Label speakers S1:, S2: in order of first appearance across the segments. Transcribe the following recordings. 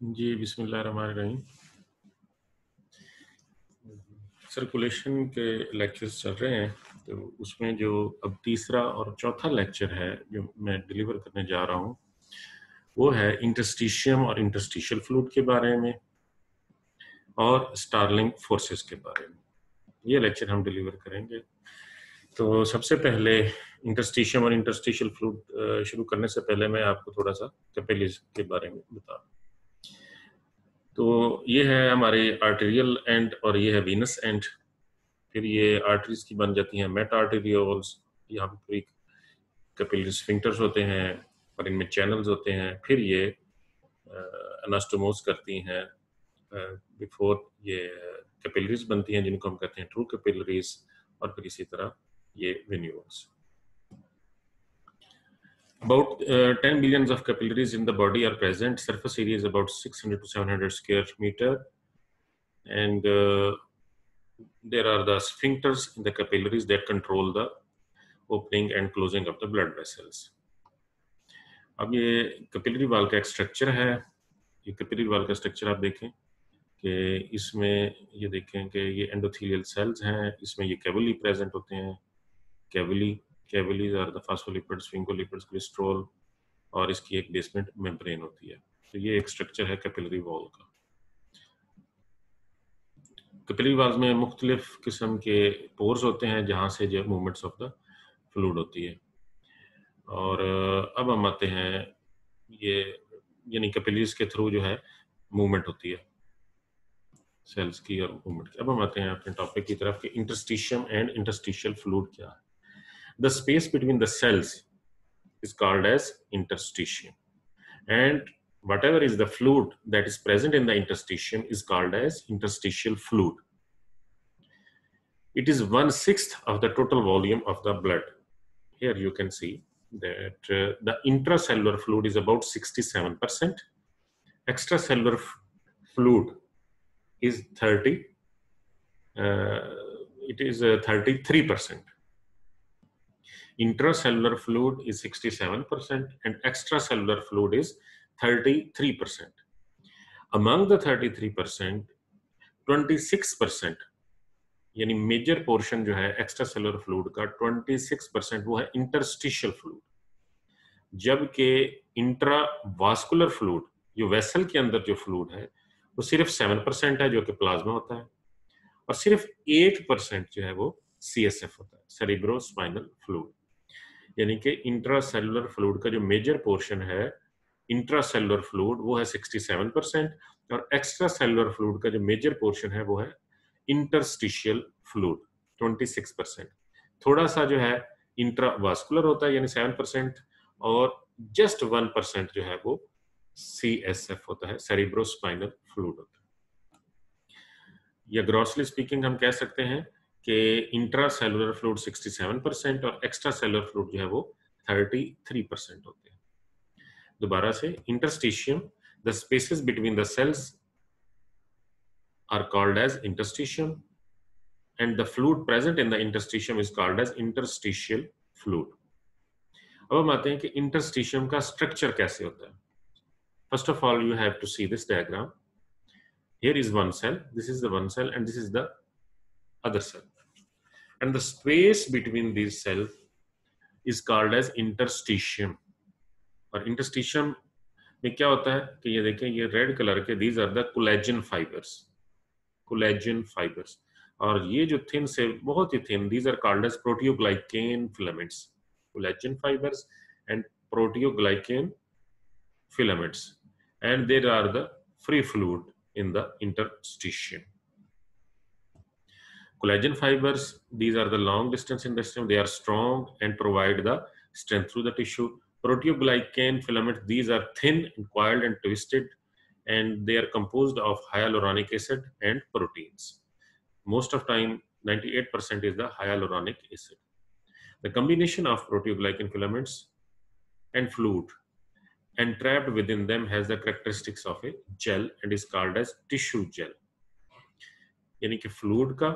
S1: जी, बिस्मिल्लाहिर्रहमानिर्रहीम। सर्कुलेशन के लेक्चर्स चल रहे हैं तो उसमें जो अब तीसरा और चौथा लेक्चर है, जो मैं डिलीवर करने जा रहा हूँ, वो है इंटरस्टिशियम और इंटरस्टिशियल फ्लूड के बारे में और स्टारलिंग फोर्सेस के बारे में। ये लेक्चर हम डिलीवर करेंगे। तो सबसे पहले इंटरस्टिशियम और इंटरस्टिशियल फ्लूड शुरू करने से पहले मैं आपको थोड़ा सा कैपेलिस के बारे में बता तो ये है हमारे आर्टेरियल एंड और ये है वीनस एंड फिर ये आर्टरीज की बन जाती हैं मेट आर्टेरियोल्स यहाँ पूरी कैपिलरी स्फिंक्टर्स होते हैं और इनमें चैनल्स होते हैं। फिर ये अनास्टोमोस करती हैं बिफोर ये कैपिलरीज बनती हैं, जिनको हम कहते हैं ट्रू कैपिलरीज और फिर इसी तरह ये venules About uh, 10 billions of capillaries in the body are present. Surface area is about 600 to 700 square meter. And uh, there are the sphincters in the capillaries that control the opening and closing of the blood vessels. अब ये capillary वाल का एक structure है ये capillary वाल का structure आप देखें कि इसमें ये देखें कि ये एंडोथीलियल सेल्स हैं इसमें ये कैवली प्रेजेंट होते हैं caveolae caveolae are the phospholipids sphingolipids और इसकी एक बेसमेंट मेम्ब्रेन होती है। तो ये एक स्ट्रक्चर है कैपिलरी वॉल का। कैपिलरी वॉल्स में मुख्तलिफ़ किस्म के पोर्स होते हैं जहाँ से जो मूवमेंट्स ऑफ़ द फ्लूड होती है। और, अब हम आते हैं, ये, यानी कैपिलरीज के थ्रू जो है मूवमेंट होती है। सेल्स की और मूवमेंट की। अब हम आते हैं अपने टॉपिक की तरफ़ कि इंटरस्टिशियम एंड इंटरस्टिशियल फ्लूड क्या है। The space between the cells is called as interstitium. And whatever is the fluid that is present in the interstitium is called as interstitial fluid. It is one sixth of the total volume of the blood. Here you can see that uh, the intracellular fluid is about 67 percent. Extracellular fluid is 30 uh, it is uh, 33 percent intracellular fluid is 67% and extracellular fluid is 33%. Among the 33%, 26% यानी major portion जो है extra fluid का 26 percent वो है interstitial fluid जबकि intravascular fluid जो vessel के अंदर जो फ्लूड है वो सिर्फ़ 7 परसेंट है जो कि प्लाज्मा होता है और सिर्फ़ 8 परसेंट जो है वो सी होता है सेरिब्रो स्पाइनल फ्लूड यानी कि इंट्रासेलुलर फ्लूड का जो मेजर पोर्शन है इंट्रासेलुलर फ्लूड वो है 67 परसेंट और एक्स्ट्रा सेलुलर फ्लूड का जो मेजर पोर्शन है, वो है इंटरस्टिशियल फ्लूड 26 परसेंट थोड़ा सा जो है इंट्रावास्कुलर होता है, यानी 7 परसेंट और जस्ट वन परसेंट जो है वो सी एस एफ़ होता है सेरिब्रोस्पाइनल फ्लूड होता है। या ग्रॉसली स्पीकिंग हम कह सकते हैं कि इंट्रा सेलुलर फ्लूड 67 परसेंट और एक्स्ट्रा सेलुलर फ्लूड जो है वो 33 परसेंट होते हैं। दोबारा से interstitium the spaces between the cells are called as interstitium and the fluid present in the interstitium is called as interstitial fluid अब हम आते हैं कि इंटरस्टिशियम का स्ट्रक्चर कैसे होता है। First of all you have to see this diagram here is one cell, this is the one cell and this is the other cell and the space between these cells is called as interstitium और interstitium में क्या होता है कि ये देखें ये red colour के these are the collagen fibres collagen fibres और ये जो थिन से बहुत ही thin these are called as proteoglycan filaments collagen fibres and proteoglycan filaments and there are the free fluid in the interstitium Collagen fibers, these are the long distance in the stem. They are strong and provide the strength through the tissue. Proteoglycan filaments, these are thin and coiled and twisted and they are composed of hyaluronic acid and proteins. Most of time, 98% is the hyaluronic acid. The combination of proteoglycan filaments and fluid entrapped within them has the characteristics of a gel and is called as tissue gel. यानी कि fluid का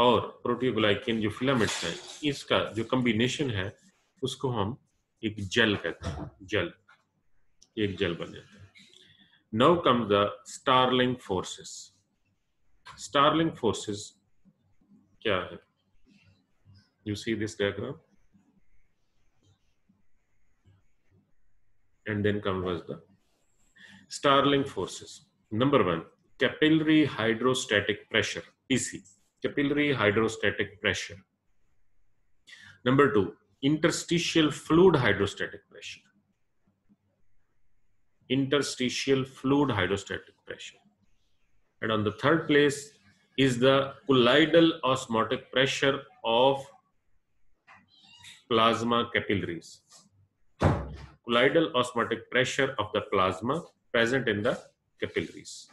S1: और प्रोटियोग्लाइकिन जो filaments हैं, इसका जो combination है, उसको हम एक जल कहते हैं जल एक जल बन जाता है। Now come the Starling forces Starling forces क्या है? You see this diagram and then come was the Starling forces number one capillary hydrostatic pressure PC capillary hydrostatic pressure number 2 interstitial fluid hydrostatic pressure. Interstitial fluid hydrostatic pressure. And on the third place is the colloidal osmotic pressure of plasma capillaries. Colloidal osmotic pressure of the plasma present in the capillaries.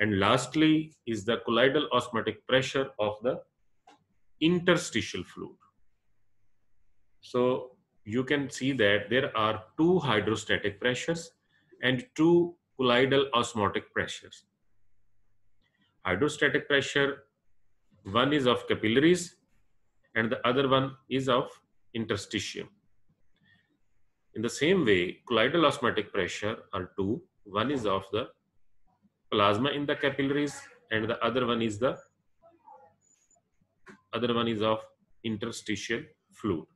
S1: And lastly is the colloidal osmotic pressure of the interstitial fluid. So you can see that there are two hydrostatic pressures and two colloidal osmotic pressures. Hydrostatic pressure, one is of capillaries and the other one is of interstitium. In the same way, colloidal osmotic pressure are two. One is of the plasma in the capillaries and the other one is the, other one is of interstitial fluid.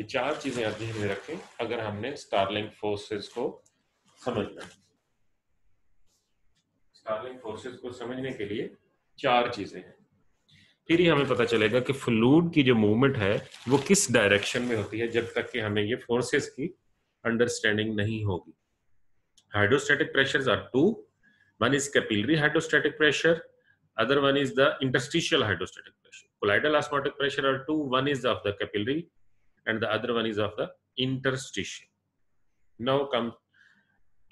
S1: ये चार चीज़ें आप ध्यान में रखें। अगर हमने starling forces को समझना स्टारलिंग फोर्सेस को समझने के लिए चार चीज़ें हैं। फिर ही हमें पता चलेगा कि फ्लूड की जो मूवमेंट है, वो किस डायरेक्शन में होती है, जब तक कि हमें ये फोर्सेस की अंडरस्टैंडिंग नहीं होगी। Hydrostatic pressure are two one is capillary hydrostatic pressure other one is the interstitial hydrostatic pressure colloidal osmotic pressure are two one is of the capillary and the other one is of the interstitium. Now come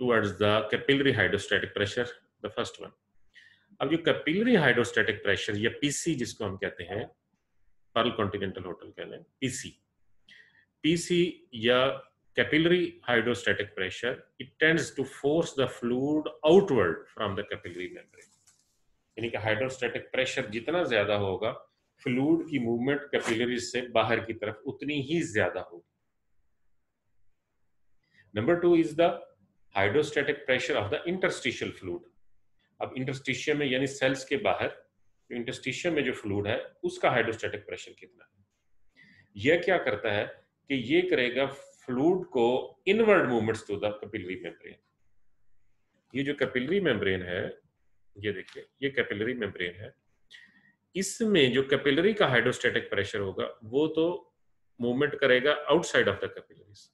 S1: towards the capillary hydrostatic pressure, the first one. अब जो capillary hydrostatic pressure या PC जिसको हम कहते हैं Pearl Continental hotel कह लें PC PC या capillary hydrostatic pressure, it tends to force the fluid outward from the capillary membrane. यानी कि हाइड्रोस्टैटिक प्रेशर जितना ज़्यादा होगा फ्लूड की मूवमेंट कैपिलरीज से बाहर की तरफ़ उतनी ही ज़्यादा होगी। Number two is the hydrostatic pressure of the interstitial fluid अब इंटरस्टिशियम में यानी सेल्स के बाहर इंटरस्टिशियम में जो फ्लूड है, उसका हाइड्रोस्टेटिक प्रेशर कितना है? यह क्या करता है कि ये करेगा फ्लूड को inward movements to the capillary membrane ये जो कैपिलरी मेम्ब्रेन है, ये देखिए, ये कैपिलरी मेम्ब्रेन है। इसमें जो कैपिलरी का हाइड्रोस्टेटिक प्रेशर होगा, वो तो मूवमेंट करेगा आउटसाइड ऑफ़ द कैपिलरीज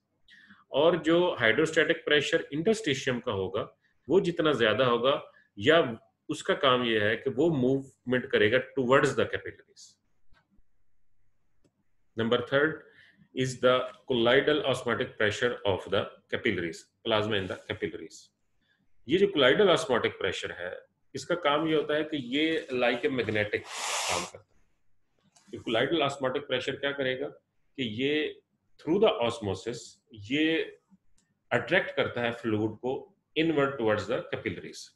S1: और जो हाइड्रोस्टेटिक प्रेशर इंटरस्टिशियम का होगा, वो जितना ज़्यादा होगा, या उसका काम यह है कि वो मूवमेंट करेगा towards the capillaries number third is the colloidal osmotic pressure of the capillaries plasma in the capillaries ये जो कोलाइडल ऑस्मोटिक प्रेशर है इसका काम ये होता है कि ये लाइक ए मैग्नेटिक काम करता है। कोलाइडल ऑस्मोटिक प्रेशर क्या करेगा कि ये थ्रू द ऑस्मोसिस ये अट्रैक्ट करता है फ्लूड को इनवर्ड टुवर्ड्स द कैपिलरीज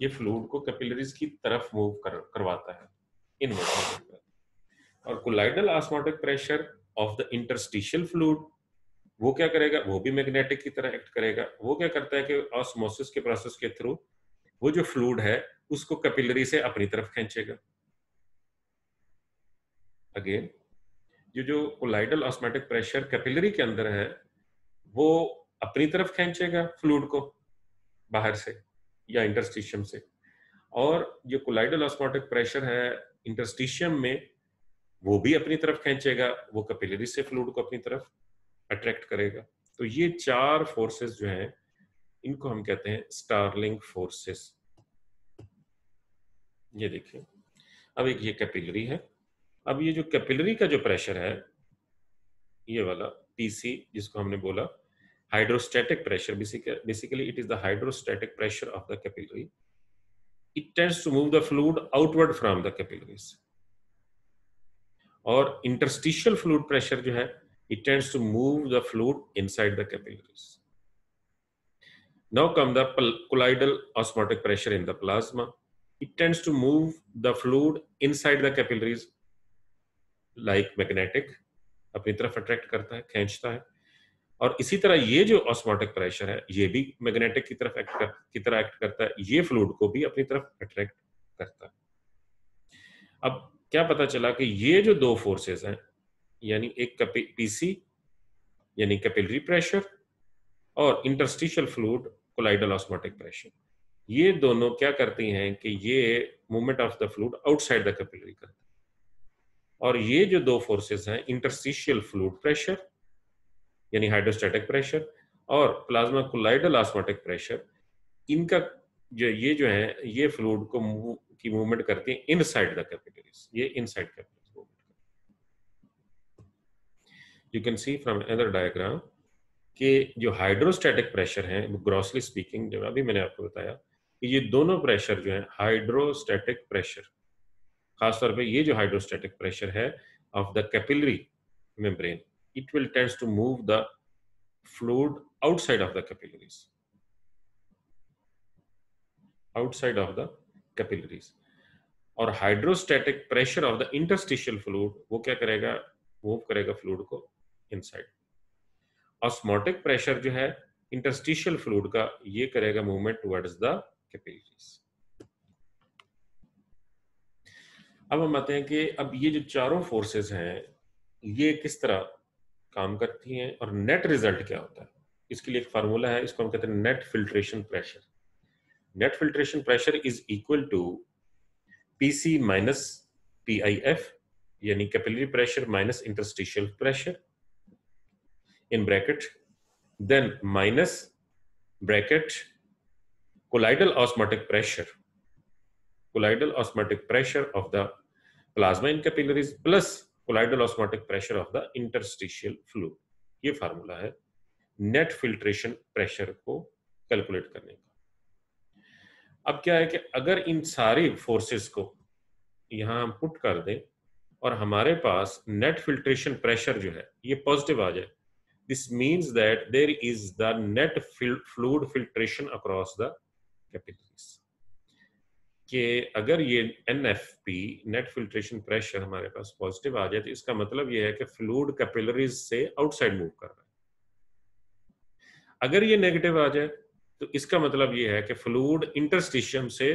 S1: ये फ्लूड को कैपिलरीज की तरफ़ मूव कर, करवाता है। इनवर्ड और colloidal osmotic pressure of the interstitial fluid वो क्या करेगा? वो भी मैग्नेटिक की तरह एक्ट करेगा। वो क्या करता है कि ऑस्मोसिस के प्रोसेस के थ्रू वो जो फ्लूड है, उसको कैपिलरी से अपनी तरफ़ खींचेगा। अगेन ये जो कोलाइडल ऑस्मेटिक प्रेशर कैपिलरी के अंदर है, वो अपनी तरफ़ खींचेगा फ्लूड को, बाहर से या इंटरस्टिशियम से। और जो कोलाइडल ऑस्मोटिक प्रेशर है इंटरस्टिशियम में वो भी अपनी तरफ़ खींचेगा, वो कैपिलरी से फ्लूड को अपनी तरफ़ अट्रैक्ट करेगा। तो ये चार फोर्सेस जो हैं, इनको हम कहते हैं स्टारलिंग फोर्सेस ये देखिए, अब एक ये कैपिलरी है। अब ये जो कैपिलरी का जो प्रेशर है, ये वाला पीसी जिसको हमने बोला hydrostatic pressure basically it is the hydrostatic pressure of the capillary it tends to move the fluid outward from the capillaries और इंटरस्टिशियल फ्लूड प्रेशर जो है it tends to move the fluid inside the capillaries Now come the colloidal osmotic pressure in the plasma. It tends to move the fluid inside the capillaries like magnetic. अपनी तरफ़ attract करता है खींचता है और इसी तरह ये जो ऑस्मोटिक प्रेशर है ये भी मैग्नेटिक की तरफ़ एक्ट कर, की तरह एक्ट करता है ये फ्लूड को भी अपनी तरफ़ अट्रैक्ट करता है अब क्या पता चला कि ये जो दो फोर्सेस हैं, यानी एक पीसी यानी कैपिलरी प्रेशर और interstitial fluid colloidal osmotic pressure ये दोनों क्या करती हैं कि ये movement of the fluid outside the capillary करते हैं। और ये जो दो फोर्सेस हैं इंटरस्टिशियल फ्लूड प्रेशर यानी हाइड्रोस्टैटिक प्रेशर और प्लाज्मा कोलाइडल ऑस्मोटिक प्रेशर इनका जो, ये जो है, ये फ्लूड को की मूवमेंट करती है इनसाइड द कैपिलरीज ये inside capillaries movement you can see from other diagram कि जो हाइड्रोस्टैटिक प्रेशर है ग्रॉसली स्पीकिंग जो अभी मैंने आपको बताया कि ये दोनों प्रेशर जो है हाइड्रोस्टैटिक प्रेशर खासतौर पे ये जो हाइड्रोस्टैटिक प्रेशर है of the capillary membrane it will tends to move the fluid outside of the capillaries. Outside of the capillaries. और hydrostatic pressure of the interstitial fluid वो क्या करेगा? मूव करेगा फ्लूड को इनसाइड ऑस्मोटिक प्रेशर जो है interstitial fluid का, ये करेगा मूवमेंट टुवर्ड्स द कैपिलरीज अब हम आते हैं कि अब ये जो चारों फोर्सेस हैं, ये किस तरह काम करती हैं और नेट रिज़ल्ट क्या होता है? इसके लिए एक फार्मूला है, इसको हम कहते हैं net filtration pressure pressure is equal to PC minus P I F यानी capillary pressure minus interstitial pressure in bracket then minus bracket colloidal osmotic pressure colloidal osmotic pressure of the plasma in capillaries plus colloidal osmotic pressure of the interstitial fluid ये formula है net filtration pressure को calculate करने का। अब क्या है कि अगर इन सारी फोर्सेस को यहाँ हम पुट कर दें और हमारे पास नेट फिल्ट्रेशन प्रेशर जो है, ये पॉजिटिव आ जाए this means that there is the net fluid filtration across the capillaries कि अगर ये N F P net filtration pressure हमारे पास पॉजिटिव आ जाए तो इसका मतलब ये है कि फ्लूड कैपिलरीज से आउटसाइड मूव कर रहा है। अगर ये नेगेटिव आ जाए तो इसका मतलब ये है कि फ्लूड इंटरस्टिशियम से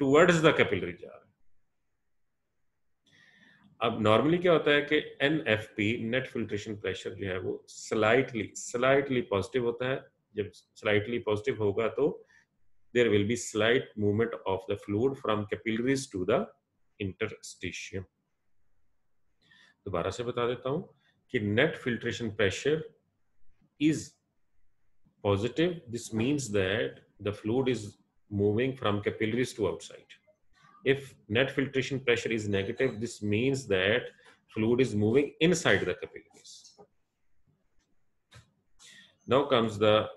S1: टुवर्ड्स द कैपिलरी जा रहा है अब नॉर्मली क्या होता है कि N F P net filtration pressure जो है वो स्लाइटली स्लाइटली पॉजिटिव होता है जब स्लाइटली पॉजिटिव होगा तो there will be slight movement of the fluid from capillaries to the interstitium. दोबारा से बता देता हूँ कि net filtration pressure is positive. This means that the fluid is moving from capillaries to outside. If net filtration pressure is negative, this means that fluid is moving inside the capillaries. Now comes the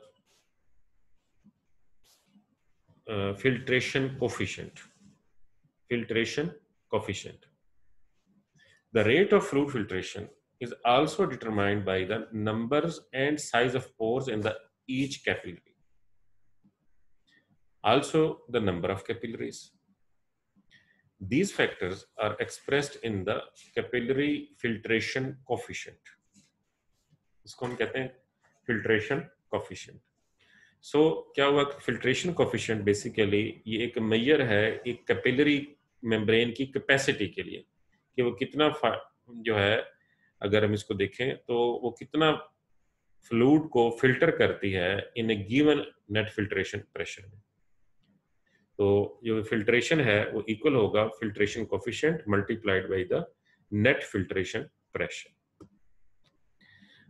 S1: uh, filtration coefficient. Filtration coefficient. The rate of fluid filtration is also determined by the numbers and size of pores in the each capillary. Also the number of capillaries. These factors are expressed in the capillary filtration coefficient. इसको हम कहते हैं filtration coefficient. so, क्या हुआ filtration coefficient basically ये एक measure है एक कैपिलरी मेम्ब्रेन की कैपेसिटी के लिए कि वो कितना जो है अगर हम इसको देखें तो वो कितना फ्लूड को फ़िल्टर करती है in a given net filtration pressure में। तो जो फिल्ट्रेशन है वो इक्वल होगा filtration coefficient multiplied by the net filtration pressure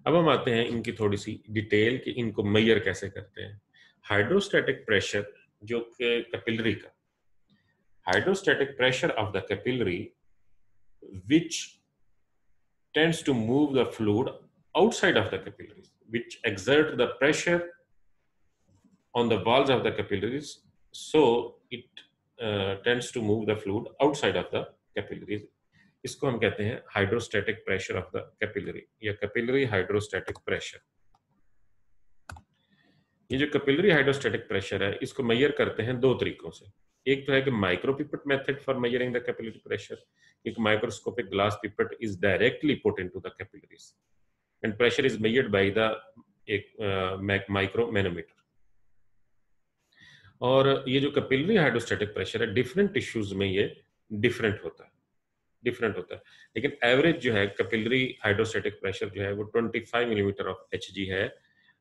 S1: अब हम आते हैं इनकी थोड़ी सी डिटेल कि इनको मैयर कैसे करते हैं। हाइड्रोस्टैटिक प्रेशर जो कि कैपिलरी का। Hydrostatic pressure of the capillary which tends to move the fluid outside of the capillaries, which exert the pressure on the walls of the capillaries. So it uh, tends to move the fluid outside of the capillaries. इसको हम कहते हैं hydrostatic pressure of the capillary या capillary hydrostatic pressure ये जो capillary hydrostatic pressure है इसको मैयर करते हैं दो तरीकों से एक तो है कि micropipette method for measuring the capillary pressure एक microscopic glass pipette is directly put into the capillaries pressure is measured by the एक माइक्रो मैनोमीटर और ये जो कपिलरी हाइड्रोस्टेटिक प्रेशर है डिफरेंट टिश्यूज में ये डिफरेंट होता है। डिफरेंट होता है। लेकिन एवरेज जो है कपिलरी हाइड्रोस्टेटिक प्रेशर जो है, वो 25 मिलीमीटर ऑफ़ एच है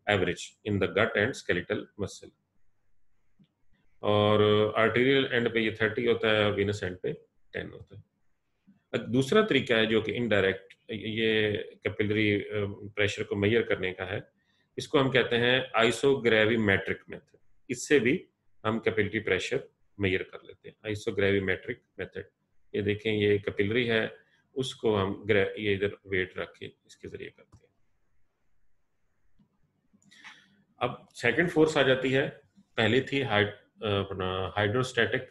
S1: average in the gut and skeletal muscle और आर्टीरियल एंड पे ये 30 होता है, और वीनस एंड पे 10 होता है। दूसरा तरीका है जो कि इनडायरेक्ट ये कैपिलरी प्रेशर को मैयर करने का है, इसको हम कहते हैं आइसोग्रेविमेट्रिक मेथड इससे भी हम कैपिलरी प्रेशर मैयर कर लेते हैं आइसोग्रेविमेट्रिक मेथड ये देखें, ये कैपिलरी है, उसको हम ये इधर वेट रख के इसके ज़रिए करते हैं। अब सेकंड फोर्स आ जाती है, पहली थी hydrostatic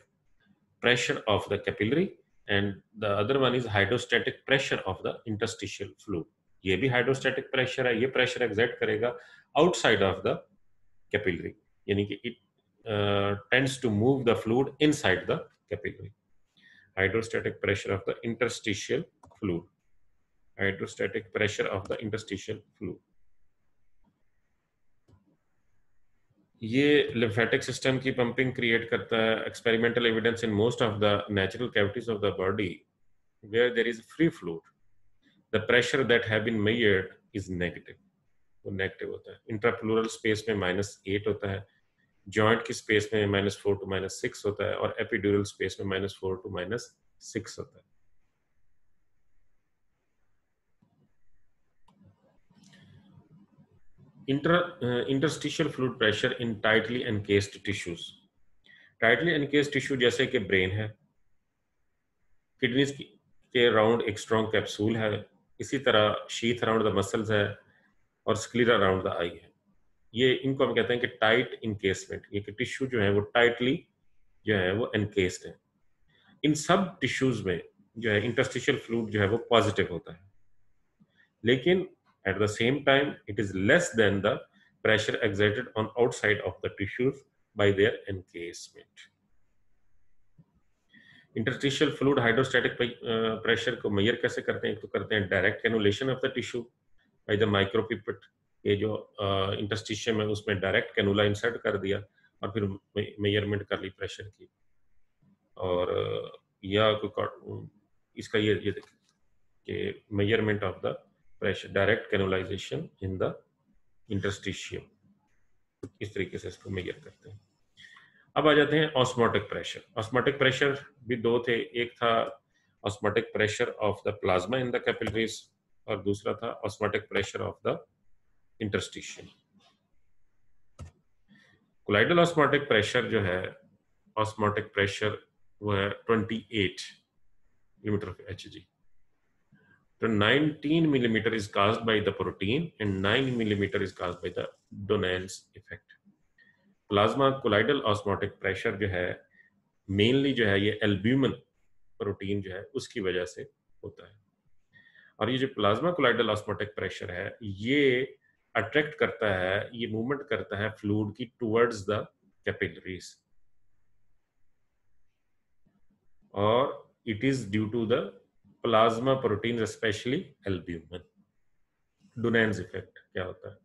S1: pressure of the capillary and the other one is hydrostatic pressure of the interstitial fluid ये भी हाइड्रोस्टैटिक प्रेशर है, ये प्रेशर एग्जर्ट करेगा आउटसाइड ऑफ़ द कैपिलरी यानी कि it tends to move the fluid inside the capillary hydrostatic pressure of the interstitial fluid. Hydrostatic pressure of the interstitial fluid. ये lymphatic system की pumping create करता है experimental evidence in most of the natural cavities of the body where there is free fluid the pressure that have been measured is negative वो negative होता है। Intrapleural space में minus eight होता है। Joint की space में minus four to minus six होता है और एपिड्यूरल स्पेस में minus four to minus six होता है। Inter interstitial fluid pressure in tightly encased tissues tightly encased tissue जैसे कि ब्रेन है। किडनीज के राउंड एक स्ट्रॉन्ग कैप्सूल है। इसी तरह शीथ अराउंड द मसल्स है और स्क्लीरा अराउंड द आई है। ये इनको हम कहते हैं कि टाइट इनकेसमेंट ये कि टिश्यू जो है वो टाइटली जो है वो एनकेस्ड है। इन सब टिश्यूज में जो है इंटरस्टिशियल फ्लूड जो है वो पॉजिटिव होता है। लेकिन at the same time it is less than the pressure excited on outside of the tissues by their encasement interstitial fluid hydrostatic pressure को मेजर कैसे करते हैं? तो करते हैं direct cannulation of the tissue by the micropipette ये जो interstitium है उसमें डायरेक्ट कैनुला इंसर्ट कर दिया और फिर मेज़रमेंट कर ली प्रेशर की। और या कोई इसका ये ये कि measurement of the pressure direct cannulization in the interstitium इस तरीके से इसको मेजर करते हैं। अब आ जाते हैं ऑस्मोटिक प्रेशर ऑस्मोटिक प्रेशर भी दो थे। एक था osmotic pressure of the plasma in the capillaries और दूसरा था osmotic pressure of the interstitium colloidal osmotic pressure जो है ऑस्मोटिक प्रेशर वो है 28 millimeter of Hg. So 19 millimeter is caused by the protein and 9 millimeter is caused by the Donan's effect. Plasma colloidal osmotic pressure जो है mainly जो है ये albumin protein जो है, उसकी वजह से होता है और ये जो प्लाज्मा कोलाइडल ऑस्मोटिक प्रेशर है, ये अट्रैक्ट करता है, ये मूवमेंट करता है फ्लूड की टुवर्ड्स द कैपिलरीज और it is due to the plasma protein specially albumin Donnan's effect क्या होता है?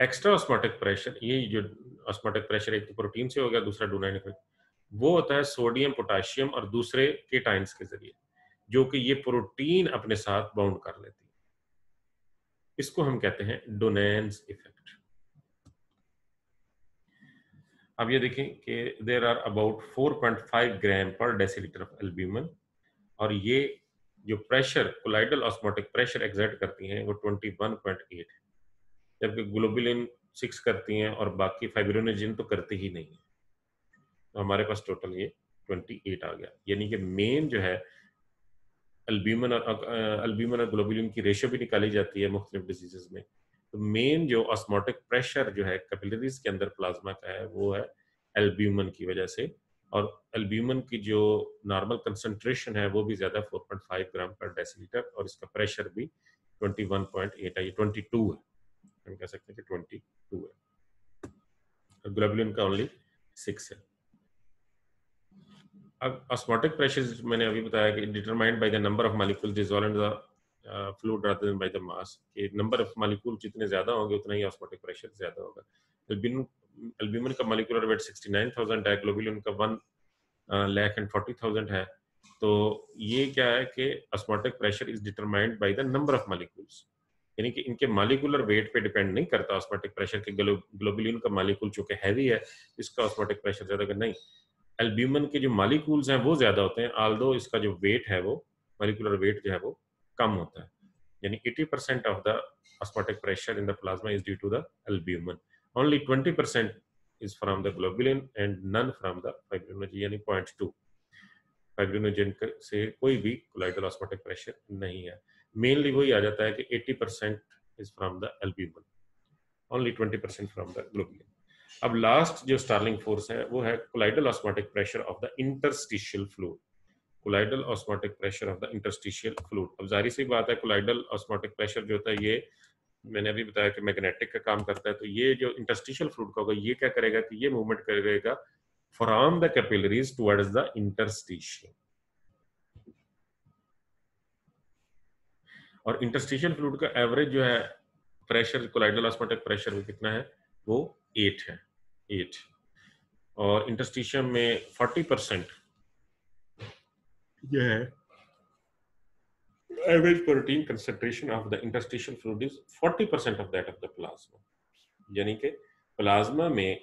S1: एक्स्ट्रा ऑस्मोटिक प्रेशर ये जो ऑस्मोटिक प्रेशर एक तो प्रोटीन से हो गया दूसरा डुनाइन इफ़ेक्ट वो होता है सोडियम पोटाशियम और दूसरे केटाइंस के ज़रिए, जो कि ये प्रोटीन अपने साथ बाउंड कर लेती है। इसको हम कहते हैं डोनेंस इफ़ेक्ट अब ये देखें कि there are about 4.5 gram per decilitre of albumin और ये जो pressure colloidal osmotic pressure exert करती हैं, वो 21.8 जबकि ग्लोबुलिन सिक्स करती हैं और बाकी फाइब्रोनोजिन तो करती ही नहीं है। तो हमारे पास टोटल ये 28 आ गया। यानी कि मेन जो है अल्ब्यूमिन और अल्ब्यूमिन और ग्लोबुलिन की रेशियो भी निकाली जाती है मुख्तलिफ़ डिजीजेस में। तो मेन जो ऑस्मोटिक प्रेशर जो है कैपिलरीज के अंदर प्लाज्मा का है, वो है एल्ब्यूमन की वजह से। और एल्ब्यूमिन की जो नॉर्मल कंसंट्रेशन है, वो भी ज़्यादा 4.5 ग्राम पर डेसीलीटर और इसका प्रेशर भी 21.8 है, ये 22 है। हम कह सकते हैं कि 22 है। ग्लोबुलिन का ओनली 6 है। अब ऑस्मोटिक प्रेशर मैंने अभी बताया कि determined by the number of molecules dissolve in the fluid rather than by the mass कि नंबर ऑफ़ मॉलिक्यूल जितने ज़्यादा होंगे, उतना ही ऑस्मोटिक प्रेशर ज़्यादा होगा। एल्ब्यूमिन एल्ब्यूमिन का मॉलिक्यूलर वेट 69000 है ग्लोबुलिन का 1 लाख एंड 40000 है। तो ये क्या है कि osmotic pressure is determined by the number of molecules यानी कि इनके मॉलिक्यूलर वेट पे डिपेंड नहीं करता ऑस्मोटिक प्रेशर के ग्लोबुलिन का मॉलिक्यूल चूँकि हैवी है, इसका ऑस्मोटिक प्रेशर ज़्यादा नहीं। एल्ब्यूमिन के जो मॉलिक्यूल्स हैं, वो ज़्यादा होते हैं आल्दो इसका जो वेट है वो मॉलिक्यूलर वेट जो है वो कम होता है। यानी 80% of the osmotic pressure in the plasma is due to the albumin only 20% is from the globulin and none from the fibrinogen यानी 0.2 फाइब्रिनोजन से कोई भी कोलाइडल ऑस्मोटिक प्रेशर नहीं है मेनली वही आ जाता है कि 80% is from the albumin only 20% from the globulin अब लास्ट जो स्टार्लिंग फोर्स है वो है colloidal osmotic pressure of the interstitial fluid colloidal osmotic pressure of the interstitial fluid अब जारी सी बात है कोलाइडल ऑस्मोटिक प्रेशर जो होता है ये मैंने अभी बताया कि मैग्नेटिक का काम करता है तो ये जो इंटरस्टिशियल फ्लूइड का होगा, ये क्या करेगा कि ये मूवमेंट करेगा from the capillaries towards the interstitial और इंटरस्टिशियल फ्लूइड का एवरेज जो है प्रेशर कोलाइडल ऑस्मोटिक प्रेशर वो कितना है? वो एट है एट और इंटरस्टिशियम में फोर्टी परसेंट जो है average protein concentration of the interstitial fluid is 40% of that of the plasma. यानी कि प्लाज्मा में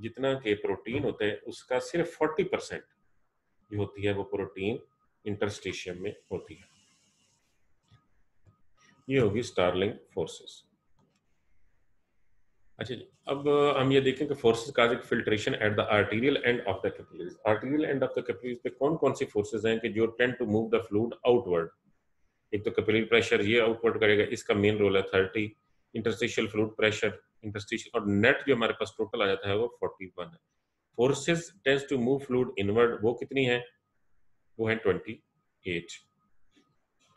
S1: जितना के प्रोटीन होते हैं, उसका सिर्फ़ 40 परसेंट जो होती है वो प्रोटीन इंटरस्टिशियम में होती है। ये होगी स्टारलिंग फोर्सेस अच्छा जी, अब हम ये देखें कि फोर्सेस का filtration at the arterial end of the capillaries arterial end of the capillaries पे कौन कौन सी फोर्सेस हैं कि जो tend to move the fluid outward एक तो कैपिलरी प्रेशर ये आउटवर्ड करेगा, इसका मेन रोल है thirty interstitial fluid pressure interstitial और नेट जो हमारे पास टोटल आ जाता है वो फोर्टी वन है। Forces tends to move fluid inward वो कितनी है? वो है twenty eight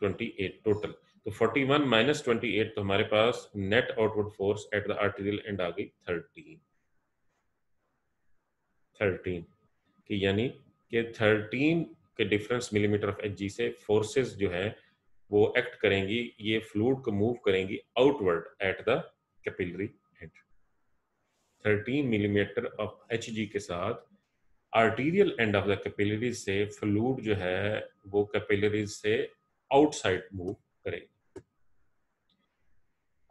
S1: twenty eight total तो 41 माइनस ट्वेंटी तो हमारे पास net outward force at the arterial end आ गई 13 13 कि यानी कि 13 के डिफरेंस मिलीमीटर ऑफ़ एचजी से फोर्सेस जो है वो एक्ट करेंगी, ये फ्लूड को मूव करेंगी outward at the capillary end 13 millimetre of H के साथ arterial end of the capillaries से फ्लूड जो है, वो कैपिलरीज से आउटसाइड मूव करेगी.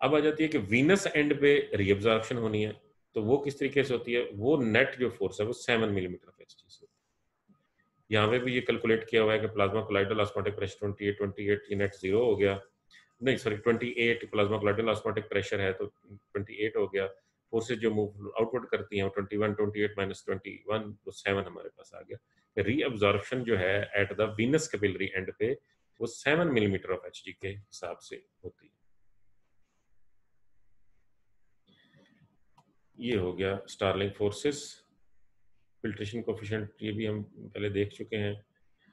S1: अब आ जाती है कि वीनस एंड पे रीअब्जॉर्प्शन होनी है तो वो किस तरीके से होती है? वो नेट जो फोर्स है, वो सेवन मिलीमीटर ऑफ़ एच से यहाँ पे भी ये कैलकुलेट किया हुआ है कि plasma colloidal osmotic pressure twenty eight twenty eight ये नेट ज़ीरो हो गया। नहीं sorry twenty eight plasma colloidal osmotic pressure है तो ट्वेंटी एट हो गया। फोर्सेज जो मूव आउटवर्ड करती हैं वो twenty one twenty eight minus twenty one वो सेवन हमारे पास आ गया। रीअब्जॉर्प्शन जो है at the venous capillary end पे वो सेवन मिलीमीटर ऑफ़ एच के हिसाब से होती है। ये हो गया स्टारलिंग फोर्सेस फिल्ट्रेशन कोफिशिएंट ये भी हम पहले देख चुके हैं।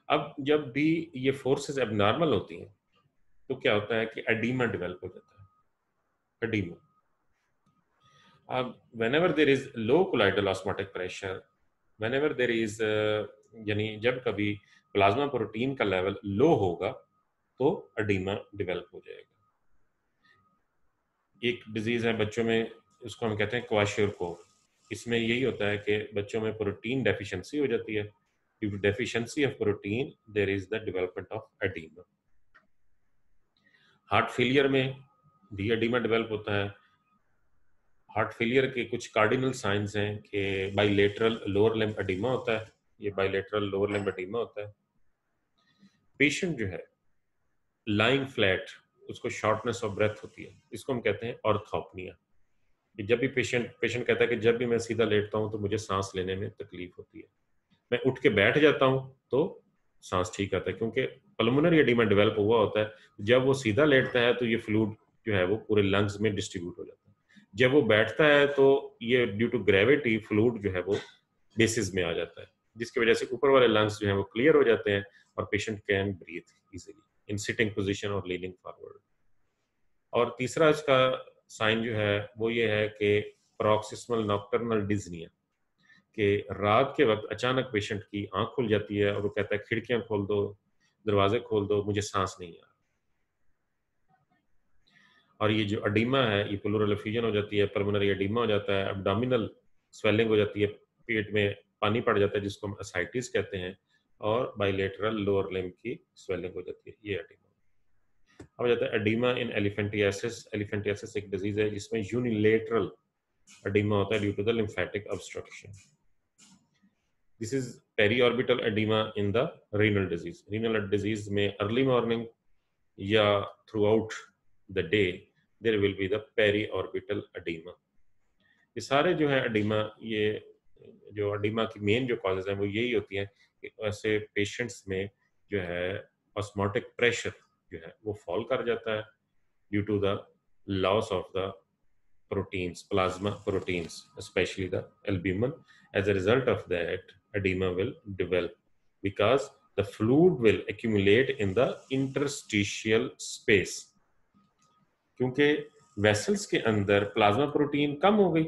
S1: अब जब भी ये फोर्सेस अब नॉर्मल होती हैं तो क्या होता है कि एडीमा डेवलप हो जाता है। एडीमा अब whenever there is low colloidal osmotic pressure whenever there is यानी जब कभी प्लाज्मा प्रोटीन का लेवल लो होगा तो एडीमा डेवलप हो जाएगा। एक डिज़ीज़ है बच्चों में, उसको हम कहते हैं क्वाश्योर को इसमें यही होता है कि बच्चों में प्रोटीन डेफिशिएंसी हो जाती है। Due to deficiency of protein there is the development of edema heart failure में भी एडीमा डेवलप होता है। हार्ट फेलियर के कुछ कार्डिनल साइंस हैं कि बाइलेटरल लोअर लिम्ब एडीमा होता है। ये बाइलेटरल लोअर लिम्ब एडीमा होता है। पेशेंट जो है लाइंग फ्लैट उसको शॉर्टनेस ऑफ़ ब्रेथ होती है। इसको हम कहते हैं ऑर्थोपनिया कि जब भी पेशेंट पेशेंट कहता है कि जब भी मैं सीधा लेटता हूँ तो मुझे सांस लेने में तकलीफ़ होती है। मैं उठ के बैठ जाता हूँ तो सांस ठीक आता है, क्योंकि पल्मोनरी एडिमा डेवलप हुआ होता है। जब वो सीधा लेटता है तो ये फ्लूड जो है वो पूरे लंग्स में डिस्ट्रीब्यूट हो जाता है। जब वो बैठता है तो ये ड्यू टू ग्रेविटी फ्लूड जो है वो बेसिस में आ जाता है, जिसकी वजह से ऊपर वाले लंग्स जो है वो क्लियर हो जाते हैं और patient can breathe easily in sitting position और लीनिंग फॉरवर्ड और तीसरा इसका साइन जो है, वो ये है कि प्रोक्सिसमल नॉक्टर्नल डिजनिया कि रात के वक्त अचानक पेशेंट की आँख खुल जाती है और वो कहता है, खिड़कियाँ खोल दो, दरवाजे खोल दो, मुझे सांस नहीं आ और ये जो अडीमा है, ये प्लूरल एफ्यूजन हो जाती है परमनरी अडीमा हो जाता है अबडामिनल स्वेलिंग हो जाती है, पेट में पानी पड़ जाता है, जिसको हम असाइटिस कहते हैं, और बाइलेटरल लोअर लिम की स्वेलिंग हो जाती है, ये एडिमा अब जाता है एडिमा इन एलिफेंटियासिस एलिफेंटियासिस एक डिज़ीज़ है जिसमें यूनिलेटरल एडिमा होता है due to the lymphatic obstruction this is periorbital edema in the renal disease renal disease में अर्ली मॉर्निंग या throughout the day there will be the periorbital edema ये सारे जो है एडिमा ये जो एडिमा की मेन जो कॉजेज हैं वो यही होती हैं ऐसे पेशेंट्स में जो है ऑस्मोटिक प्रेशर जो है, वो फॉल कर जाता है due to the loss of the proteins plasma proteins specially the albumin as a result of that edema will develop because the fluid will accumulate in the interstitial space क्योंकि vessels के अंदर plasma protein कम हो गई।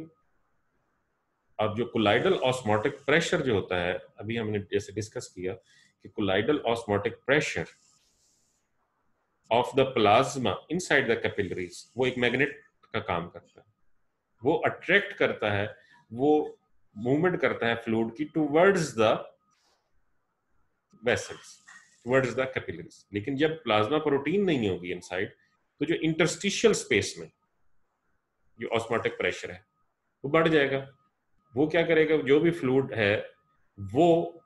S1: अब जो colloidal osmotic pressure जो होता है, अभी हमने जैसे डिस्कस किया कि colloidal osmotic pressure of the plasma inside the capillaries वो एक मैग्नेट का काम करता है। वो अट्रैक्ट करता है, वो मूवमेंट करता है फ्लूड की towards the vessels towards the capillaries लेकिन जब प्लाज्मा प्रोटीन नहीं होगी इनसाइड तो जो इंटरस्टिशियल स्पेस में जो ऑस्मोटिक प्रेशर है, वो बढ़ जाएगा। वो क्या करेगा? जो भी फ्लूड है, वो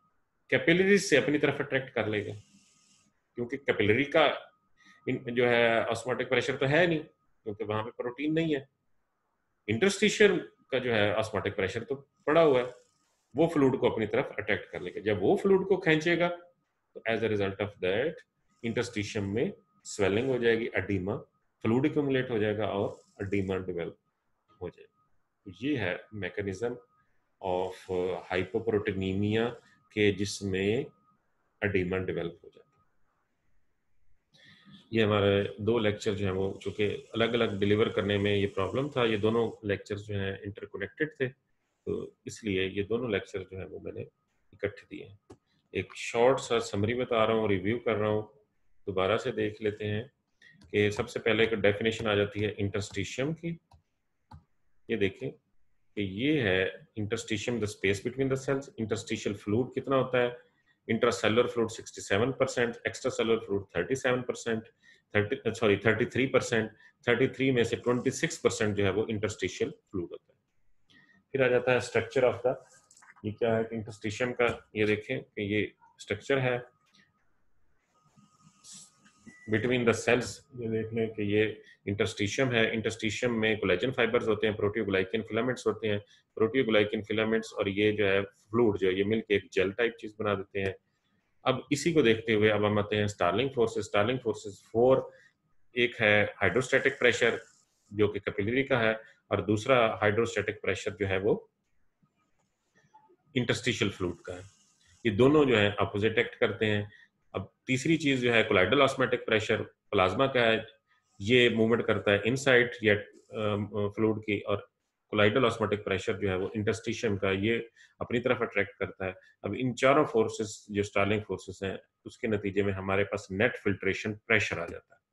S1: कैपिलरीज से अपनी तरफ़ अट्रैक्ट कर लेगा। क्योंकि कैपिलरी का जो है ऑस्मोटिक प्रेशर तो है नहीं, क्योंकि वहाँ पे प्रोटीन नहीं है। इंटरस्टिशियल का जो है ऑस्मोटिक प्रेशर तो पड़ा हुआ है। वो फ्लूड को अपनी तरफ़ अट्रैक्ट कर लेगा जब वो फ्लूड को खींचेगा तो as a result of that interstitium में स्वेलिंग हो जाएगी अडीमा फ्लूड एक्यूमुलेट हो जाएगा और अडीमा डेवलप हो जाएगा। तो ये है मैकेनिज्म ऑफ़ हाइपोप्रोटीनीमिया के जिसमें अडीमा डेवलप हो है ये हमारे दो लेक्चर जो है वो, चूँकि अलग अलग डिलीवर करने में ये प्रॉब्लम था, ये दोनों लेक्चर जो हैं इंटरकोनेक्टेड थे तो इसलिए ये दोनों लेक्चर जो है वो मैंने इकट्ठे दिए एक शॉर्ट सा समरी बता रहा हूँ रिव्यू कर रहा हूँ, दोबारा से देख लेते हैं कि सबसे पहले एक डेफिनेशन आ जाती है इंटरस्टिशियम की। ये देखें कि ये है interstitium the space between the cells interstitial fluid कितना होता है? Intracellular fluid 67 percent extracellular fluid 37 percent thirty sorry 33 percent 33 में से 26 परसेंट जो है वो इंटरस्टिशियल फ्लूड होता है। फिर आ जाता है स्ट्रक्चर ऑफ़ द ये क्या है इंटरस्टिशियम का, ये देखें कि ये स्ट्रक्चर है। बिटवीन द सेल्स ये देख लें कि ये इंटरस्टिशियम है। इंटरस्टिशियम में कोलेजन फाइबर्स होते हैं प्रोटियोग्लाइकिन फिलामेंट्स होते हैं। प्रोटियोग्लाइकिन फिलामेंट्स और ये जो है फ्लूड जो है, ये मिलकर एक जेल टाइप चीज़ बना देते हैं। अब इसी को देखते हुए अब हम आते हैं Starling forces Starling forces four एक है हाइड्रोस्टेटिक प्रेशर जो कि कैपिलरी का है, और दूसरा हाइड्रोस्टेटिक प्रेशर जो है वो इंटरस्टिशियल फ्लूड का है। ये दोनों जो है अपोजिट एक्ट करते हैं। अब तीसरी चीज़ जो है कोलाइडल ऑस्मेटिक प्रेशर प्लाज्मा का है ये मूवमेंट करता है इनसाइड या फ्लूड की और कोलाइडल ऑस्मेटिक प्रेशर जो है वो इंटरस्टिशियम का ये अपनी तरफ़ अट्रैक्ट करता है। अब इन चारों फोर्सेस जो स्टार्लिंग फोर्सेस हैं, उसके नतीजे में हमारे पास नेट फिल्ट्रेशन प्रेशर आ जाता है।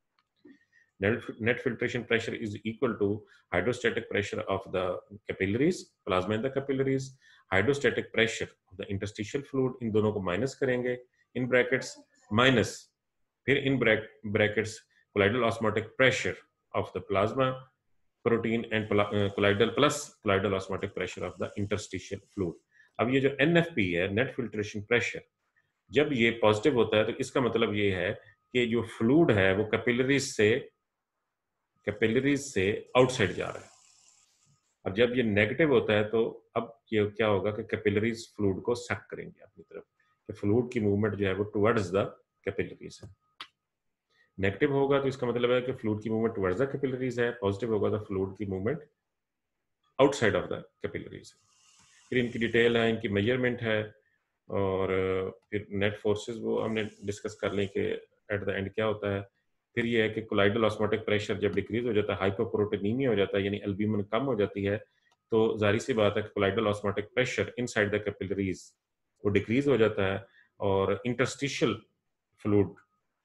S1: Net filtration pressure is equal to hydrostatic pressure of the capillaries, plasma in the capillaries, hydrostatic pressure of the interstitial fluid, इन दोनों को माइनस करेंगे इन ब्रैकेट्स माइनस फिर in brackets colloidal osmotic pressure of the plasma, protein and colloidal plus colloidal osmotic pressure of the interstitial fluid. अब ये जो NFP है net filtration pressure जब ये पॉजिटिव होता है तो इसका मतलब ये है कि जो फ्लूड है, वो कैपिलरीज से कैपिलरीज से आउटसाइड जा रहा है। अब जब ये नेगेटिव होता है तो अब ये क्या होगा कि कैपिलरीज फ्लूड को सक करेंगे अपनी तरफ़। कि फ्लूड की मूवमेंट जो है, वो टुवर्ड्स द कैपिलरीज है। नेगेटिव होगा तो इसका मतलब है कि फ्लूड की मूवमेंट टुवर्ड्स द कैपिलरीज है पॉजिटिव होगा तो फ्लूड की movement outside of the capillaries है। फिर इनकी डिटेल है, इनकी मेज़रमेंट है, और फिर नेट फोर्सेस वो हमने डिस्कस कर लें कि एट द एंड क्या होता है। फिर ये है कि कोलाइडल ऑस्मोटिक प्रेशर जब डिक्रीज हो जाता है हाइपोप्रोटीनीमिया हो जाता है, यानी एल्ब्यूमिन कम हो जाती है तो जारी सी बात है कि colloidal osmotic pressure inside the capillaries वो डिक्रीज हो जाता है, और इंटरस्टिशियल फ्लूड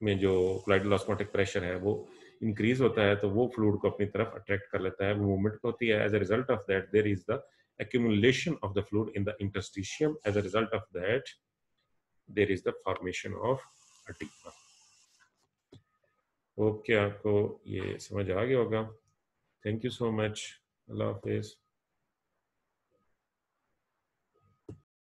S1: में जो कोलाइडल ऑस्मोटिक प्रेशर है, वो इंक्रीज होता है तो वो फ्लूड को अपनी तरफ़ अट्रैक्ट कर लेता है वो मूवमेंट होती है। As a result of that there is the accumulation of the fluid in the interstitium. As a result of that, there is the formation of edema okay आपको ये समझ आ गया होगा। थैंक यू सो मच अल्लाह हाफिज़।